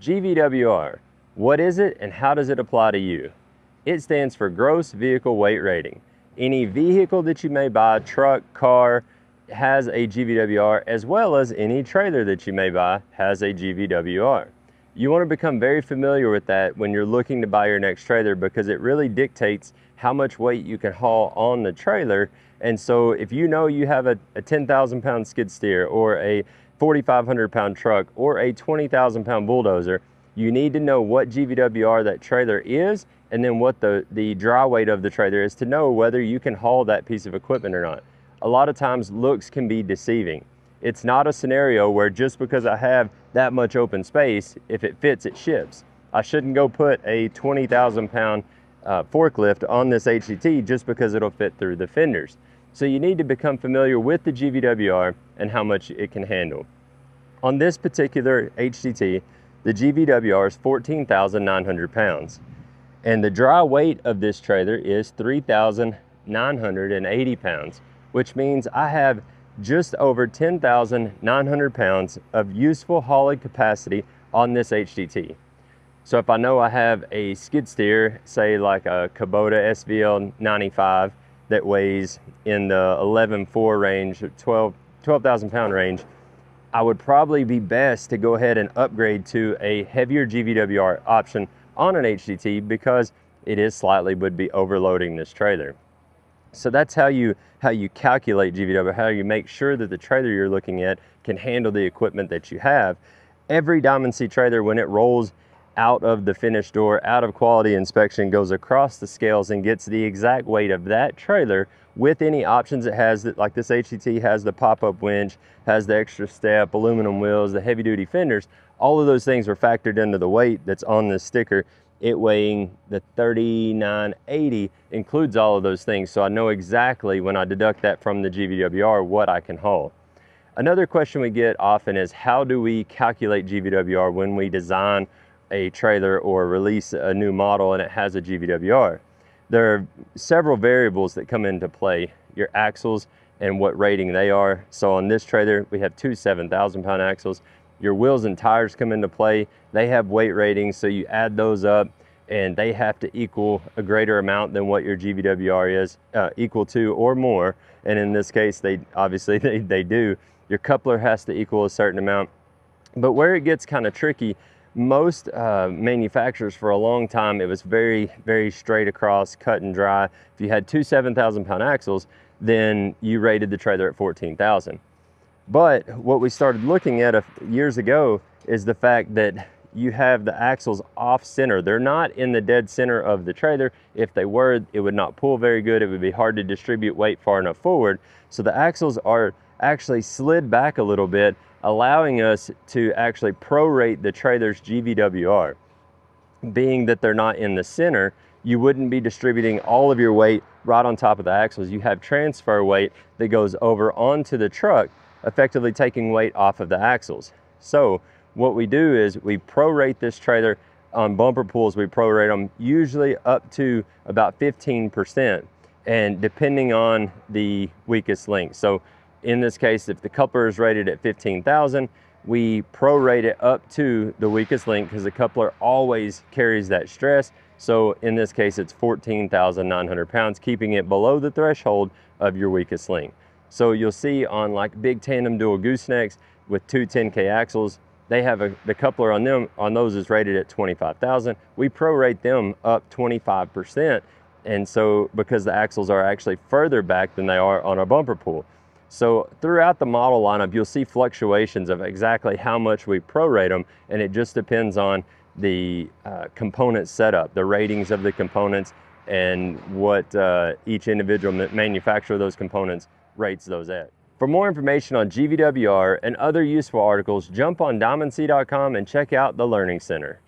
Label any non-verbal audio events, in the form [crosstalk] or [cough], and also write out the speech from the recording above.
GVWR. What is it and how does it apply to you? It stands for Gross Vehicle Weight Rating. Any vehicle that you may buy, truck, car, has a GVWR, as well as any trailer that you may buy has a GVWR. You want to become very familiar with that when you're looking to buy your next trailer because it really dictates how much weight you can haul on the trailer. And so if you know you have a, a 10,000 pound skid steer or a 4,500 pound truck or a 20,000 pound bulldozer, you need to know what GVWR that trailer is and then what the, the dry weight of the trailer is to know whether you can haul that piece of equipment or not. A lot of times looks can be deceiving. It's not a scenario where just because I have that much open space, if it fits, it ships. I shouldn't go put a 20,000 pound uh, forklift on this HDT just because it'll fit through the fenders. So you need to become familiar with the GVWR and how much it can handle. On this particular HDT, the GVWR is 14,900 pounds. And the dry weight of this trailer is 3,980 pounds, which means I have just over 10,900 pounds of useful hauling capacity on this HDT. So if I know I have a skid steer, say like a Kubota SVL 95 that weighs in the 11.4 range, 12 12,000 pound range, I would probably be best to go ahead and upgrade to a heavier GVWR option on an HDT because it is slightly would be overloading this trailer. So that's how you how you calculate GVW, how you make sure that the trailer you're looking at can handle the equipment that you have. Every Diamond C trailer, when it rolls out of the finished door, out of quality inspection, goes across the scales and gets the exact weight of that trailer with any options it has, like this HDT has the pop-up winch, has the extra step, aluminum wheels, the heavy duty fenders, all of those things are factored into the weight that's on this sticker. It weighing the 3980 includes all of those things. So I know exactly when I deduct that from the GVWR what I can haul. Another question we get often is how do we calculate GVWR when we design a trailer or release a new model and it has a GVWR. There are several variables that come into play, your axles and what rating they are. So on this trailer, we have two 7,000 pound axles. Your wheels and tires come into play. They have weight ratings, so you add those up and they have to equal a greater amount than what your GVWR is, uh, equal to or more. And in this case, they obviously [laughs] they, they do. Your coupler has to equal a certain amount. But where it gets kind of tricky most uh, manufacturers for a long time, it was very, very straight across, cut and dry. If you had two 7,000 pound axles, then you rated the trailer at 14,000. But what we started looking at years ago is the fact that you have the axles off center. They're not in the dead center of the trailer. If they were, it would not pull very good. It would be hard to distribute weight far enough forward. So the axles are actually slid back a little bit allowing us to actually prorate the trailer's GVWR. Being that they're not in the center, you wouldn't be distributing all of your weight right on top of the axles. You have transfer weight that goes over onto the truck, effectively taking weight off of the axles. So what we do is we prorate this trailer on bumper pulls, we prorate them usually up to about 15% and depending on the weakest link. So in this case, if the coupler is rated at 15,000, we prorate it up to the weakest link because the coupler always carries that stress. So in this case, it's 14,900 pounds, keeping it below the threshold of your weakest link. So you'll see on like big tandem dual goosenecks with two 10K axles, they have a, the coupler on them, on those is rated at 25,000. We prorate them up 25%. And so because the axles are actually further back than they are on a bumper pull. So throughout the model lineup, you'll see fluctuations of exactly how much we prorate them, and it just depends on the uh, component setup, the ratings of the components, and what uh, each individual manufacturer of those components rates those at. For more information on GVWR and other useful articles, jump on diamondc.com and check out the Learning Center.